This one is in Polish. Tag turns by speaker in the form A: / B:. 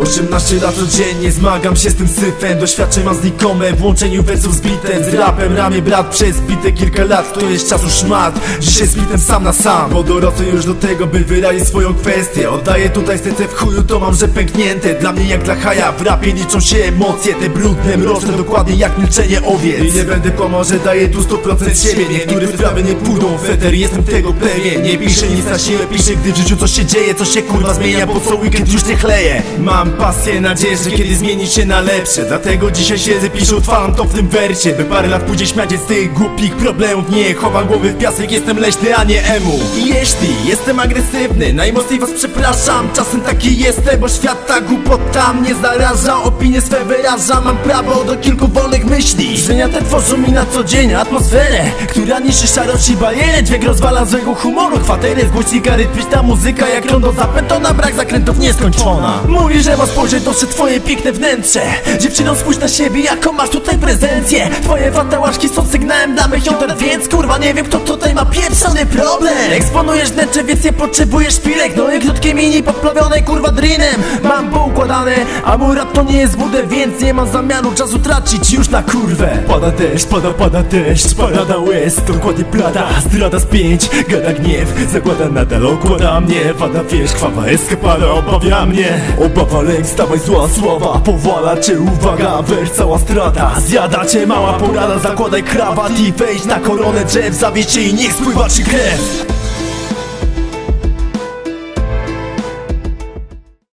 A: 18 lat codziennie zmagam się z tym syfem. Doświadczeń mam znikome w łączeniu wersów z bitem. Z rapem ramię brat przez bite kilka lat. To jest czasu szmat, dzisiaj z bitem sam na sam. Bo dorosłem już do tego by wyrazić swoją kwestię. Oddaję tutaj serce w chuju to mam, że pęknięte. Dla mnie jak dla haja w rapie liczą się emocje. Te brudne, mroczne dokładnie jak milczenie owiec. I nie będę pomoże, daję tu 100% siebie. Niektóre sprawy nie pójdą w eter, jestem tego pewien. Nie piszę nic na siłę, piszę gdy w życiu coś się dzieje Coś się kurwa zmienia, bo co weekend już nie chleje. Mam pasję, nadzieję, że kiedyś zmieni się na lepsze. Dlatego dzisiaj siedzę, piszę, utwalam to w tym wersie By parę lat później śmiać z tych głupich problemów. Nie chowam głowy w piasek, jestem leśny, a nie emu. I jeśli jestem agresywny, najmocniej was przepraszam. Czasem taki jestem, bo świat ta głupota mnie zaraża. Opinie swe wyraża, mam prawo do kilku wolnych myśli. Żenia te tworzą mi na co dzień atmosferę Która niszczy szarość i barierę. Dźwięk rozwala złego humoru Kwatery z głośnika rytmiczna muzyka. Jak rondo zapętona, brak zakrętów nieskończona. Mówi, że ma spojrzeć dobrze twoje piękne wnętrze. Dziewczyną spójrz na siebie, jaką masz tutaj prezencję. Twoje fatałaszki są sygnałem dla mych jąder Więc kurwa nie wiem kto tutaj ma pieprzony problem. Eksponujesz wnętrze, więc nie potrzebujesz szpilek? No i krótkie mini poplowione kurwa drinem. Mam poukładane, a mój rap to nie jest budę Więc nie mam zamiaru czasu tracić już na kurwę. Pada deszcz, pada, pada deszcz, parada łez Dokładnie plata, zdrada z pięć Gada gniew, zakłada nadal okłada mnie. Wada wierzch, krwawa eskapada obawia mnie. Obawa lęk, stawaj zła sława Powala cię uwaga, wers cała strata. Zjada cię mała porada, zakładaj krawat I wejdź na koronę drzew Zawieź i niech spływa ci krew